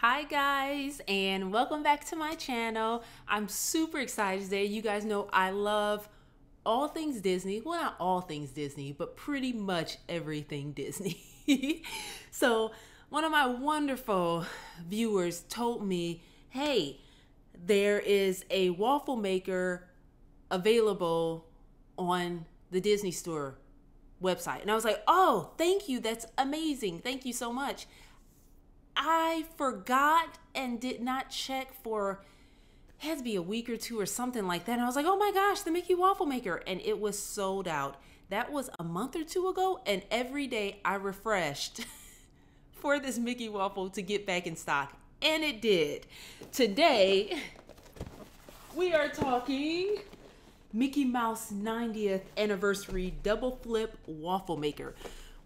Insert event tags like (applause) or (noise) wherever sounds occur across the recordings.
Hi guys and welcome back to my channel. I'm super excited today. You guys know I love all things Disney. Well, not all things Disney, but pretty much everything (laughs) Disney. so one of my wonderful viewers told me, hey, there is a waffle maker available on the Disney Store website. And I was like, oh, thank you. That's amazing. Thank you so much. I forgot and did not check for it had to be a week or two or something like that. And I was like, oh my gosh, the Mickey Waffle Maker. And it was sold out. That was a month or two ago. And every day I refreshed (laughs) for this Mickey Waffle to get back in stock. And it did. Today, we are talking Mickey Mouse 90th anniversary double flip waffle maker.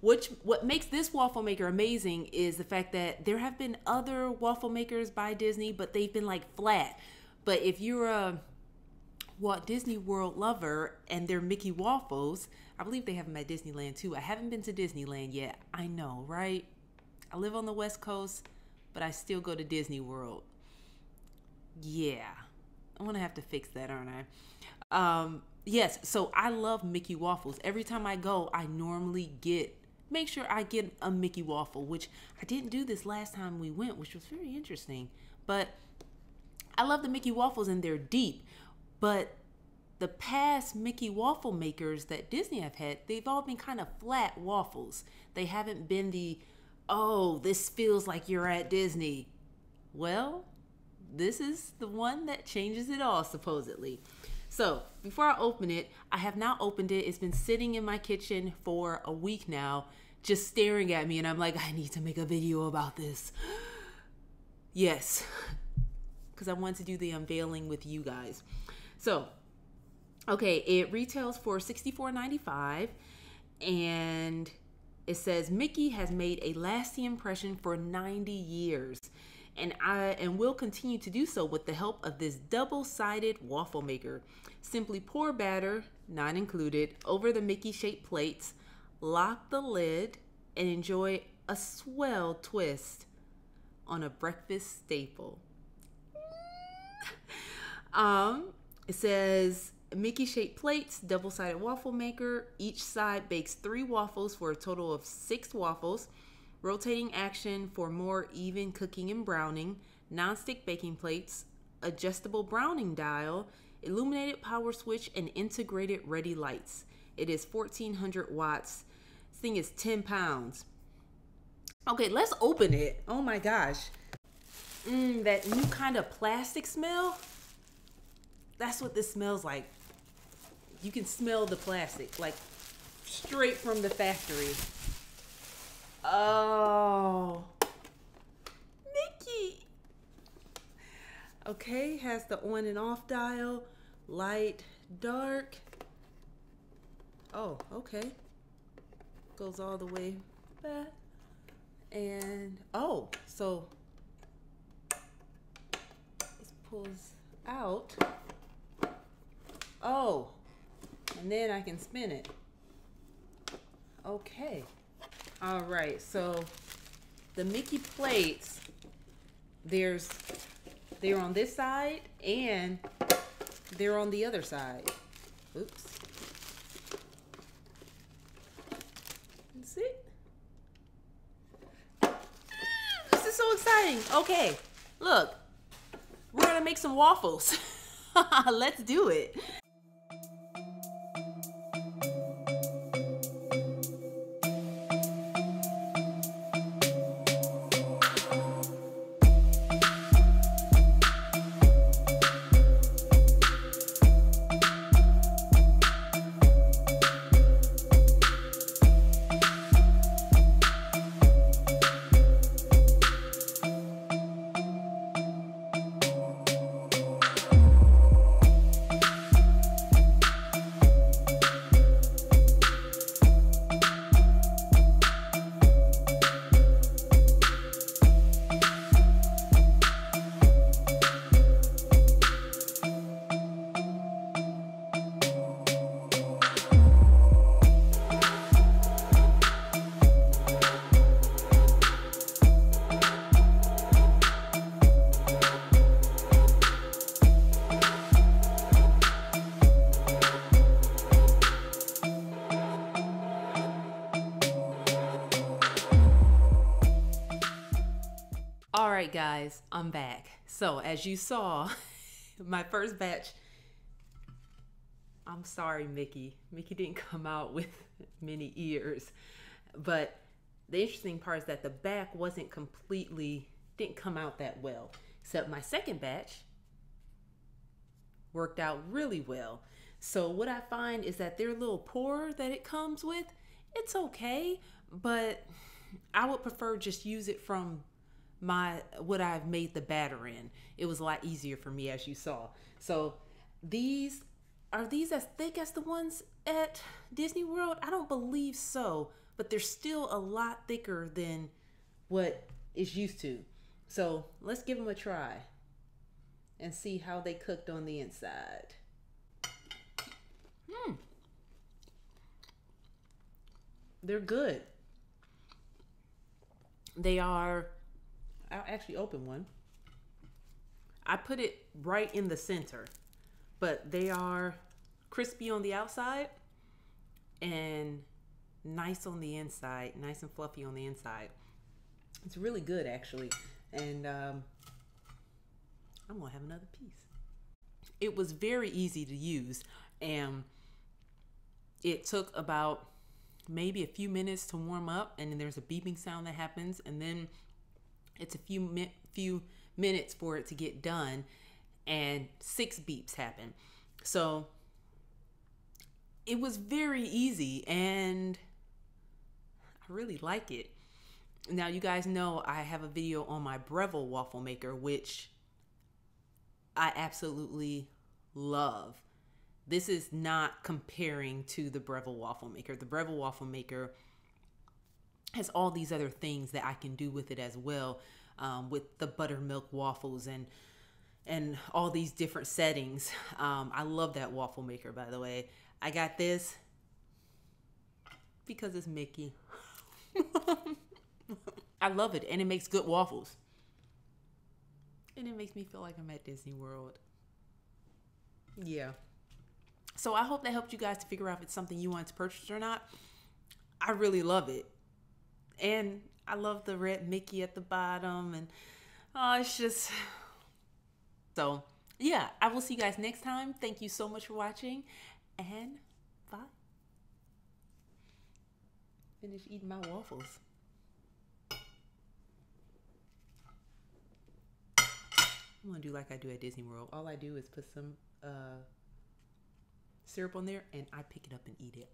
Which what makes this waffle maker amazing is the fact that there have been other waffle makers by Disney, but they've been like flat. But if you're a Walt Disney World lover and they're Mickey waffles, I believe they have them at Disneyland too. I haven't been to Disneyland yet. I know, right? I live on the West Coast, but I still go to Disney World. Yeah. I'm gonna have to fix that, aren't I? Um, yes, so I love Mickey waffles. Every time I go, I normally get make sure I get a Mickey waffle, which I didn't do this last time we went, which was very interesting. But I love the Mickey waffles and they're deep. But the past Mickey waffle makers that Disney have had, they've all been kind of flat waffles. They haven't been the, oh, this feels like you're at Disney. Well, this is the one that changes it all, supposedly. So before I open it, I have now opened it. It's been sitting in my kitchen for a week now, just staring at me. And I'm like, I need to make a video about this. (gasps) yes, (laughs) because I want to do the unveiling with you guys. So, okay, it retails for $64.95 and it says Mickey has made a lasting impression for 90 years and I and will continue to do so with the help of this double-sided waffle maker. Simply pour batter, not included, over the Mickey-shaped plates, lock the lid, and enjoy a swell twist on a breakfast staple. (laughs) um, it says Mickey shaped plates, double sided waffle maker. Each side bakes three waffles for a total of six waffles rotating action for more even cooking and browning, non-stick baking plates, adjustable browning dial, illuminated power switch, and integrated ready lights. It is 1400 watts. This thing is 10 pounds. Okay, let's open it. Oh my gosh. Mmm, that new kind of plastic smell. That's what this smells like. You can smell the plastic, like straight from the factory. Oh. Mickey. Okay, has the on and off dial, light, dark. Oh, okay. Goes all the way back. And, oh, so this pulls out. Oh, and then I can spin it. Okay. All right, so the Mickey plates, there's they're on this side and they're on the other side. Oops. See? This is so exciting. Okay, look, we're gonna make some waffles. (laughs) Let's do it. All right, guys, I'm back. So, as you saw, (laughs) my first batch. I'm sorry, Mickey. Mickey didn't come out (laughs) with many ears. But the interesting part is that the back wasn't completely, didn't come out that well. Except my second batch worked out really well. So, what I find is that their little pour that it comes with, it's okay, but I would prefer just use it from my what I've made the batter in. It was a lot easier for me as you saw. So these are these as thick as the ones at Disney World? I don't believe so, but they're still a lot thicker than what is used to. So let's give them a try and see how they cooked on the inside. Hmm. They're good. They are I'll actually open one. I put it right in the center, but they are crispy on the outside and nice on the inside, nice and fluffy on the inside. It's really good actually. And um, I'm gonna have another piece. It was very easy to use and it took about maybe a few minutes to warm up and then there's a beeping sound that happens and then it's a few mi- few minutes for it to get done, and six beeps happen. So it was very easy, and I really like it. Now you guys know I have a video on my Breville waffle maker, which I absolutely love. This is not comparing to the Breville waffle maker. The Breville waffle maker has all these other things that I can do with it as well, um, with the buttermilk waffles and and all these different settings. (laughs) Um, I love that waffle maker, by the way. I got this because it's Mickey. (laughs) I love it, and it makes good waffles. And it makes me feel like I'm at Disney World. Yeah. So I hope that helped you guys to figure out if it's something you want to purchase or not. I really love it. And I love the red Mickey at the bottom. And oh, it's just. (sighs) So, yeah, I will see you guys next time. Thank you so much for watching. And bye. Finish eating my waffles. I'm gonna do like I do at Disney World. All I do is put some uh, syrup on there and I pick it up and eat it.